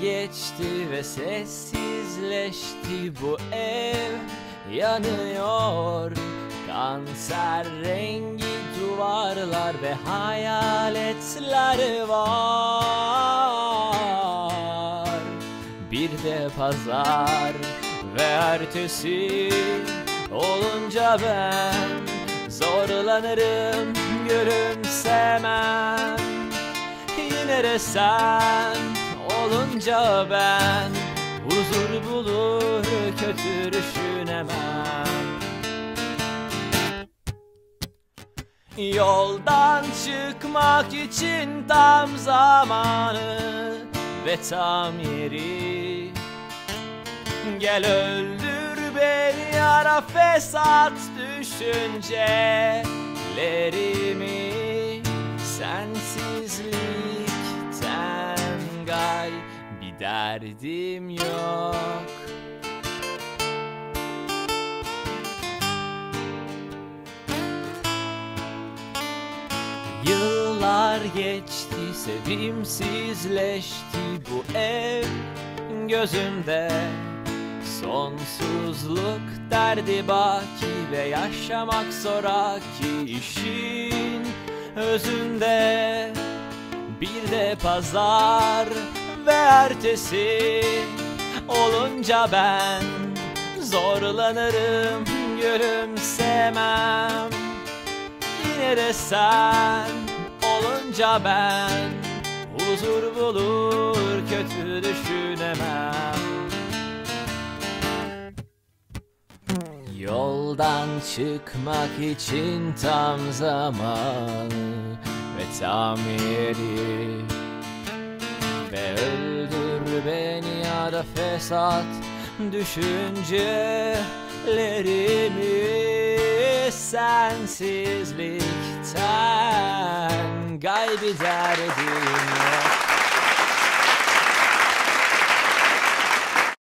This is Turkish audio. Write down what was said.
geçti ve sessizleşti bu ev. Yanıyor Kanser rengi duvarlar ve hayaletler var. Bir de pazar ve ertesi olunca ben Zorlanırım gülümsemem Yine de sen olunca ben Huzur bulur kötü düşünemem. Yoldan çıkmak için tam zamanı ve tam yeri. Gel öldür beni ara fesat düşüncelerimi. Sensizlikten gay derdim yok. Yıllar geçti sevimsizleşti bu ev gözümde. Sonsuzluk derdi baki ve yaşamak zoraki işin özünde. Bir de pazar ve ertesi olunca ben Zorlanırım gülümsemem. Yine de sen olunca ben Huzur bulur kötü düşünemem. Yoldan çıkmak için tam zamanı ve tam yeri beni ya da fesat düşüncelerimi Sensizlikten gaybi derdim yok